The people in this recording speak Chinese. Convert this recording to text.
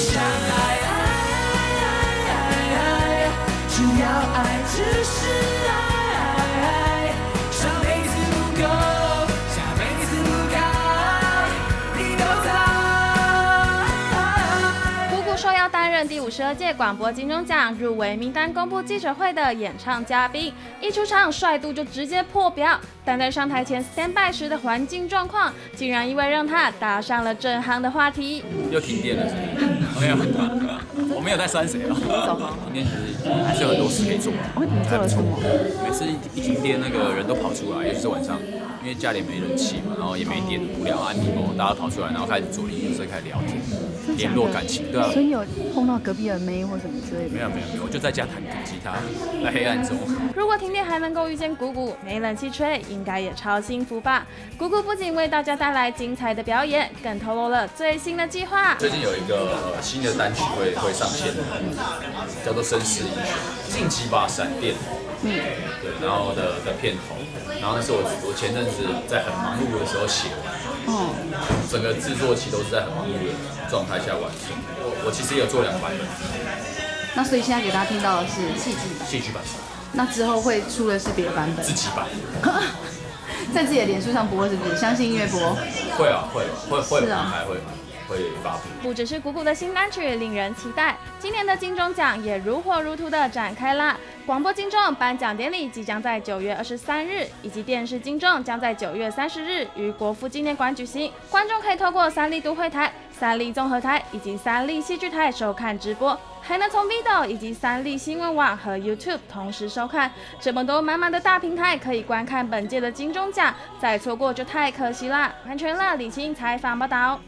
相爱，只要爱，只是爱，上辈子不够，下辈子不该，你都在。姑姑受邀担任第五十二届广播金钟奖入围名单公布记者会的演唱嘉宾，一出场帅度就直接破表，但在上台前 stand by 时的环境状况，竟然意外让他搭上了正行的话题。又停电了是是？没有，我没有在酸谁啊。今天其实还是有很多事可以做，哦，你做了什么？每次一停电，那个人都跑出来，尤其是晚上，因为家里没人气嘛，然后也没电，无聊啊密谋，大家跑出来，然后开始做音乐，所以开始聊天，联络感情，对啊。所以你有碰到隔壁的妹或什么之类的？没有没有没有，我就在家弹吉他，在黑暗中。如果停电还能够遇见姑姑，没冷气吹，应该也超幸福吧？姑姑不仅为大家带来精彩的表演，更透露了最新的计划。最近有一个新的单曲会会上线，叫做《生死英雄》，晋级吧闪电，嗯，对，然后的的片头，然后那是我我前阵子在很忙碌的时候写完，哦，整个制作期都是在很忙碌的状态下完成。我我其实也有做两个版本，那所以现在给大家听到的是戏剧版，戏剧版、那之后会出的是别的版本？自，己版，在自己的脸书上播是不是？相信音乐播。会啊会会会是啊。还会会发布。不只是鼓鼓的新单曲令人期待，今年的金钟奖也如火如荼的展开啦。广播金钟颁奖典礼即将在九月二十三日，以及电视金钟将在九月三十日于国父纪念馆举行。观众可以透过三立都会台、三立综合台以及三立戏剧台收看直播，还能从 Vido 以及三立新闻网和 YouTube 同时收看。这么多满满的大平台可以观看本届的金钟奖，再错过就太可惜啦。完全了李青采访报道。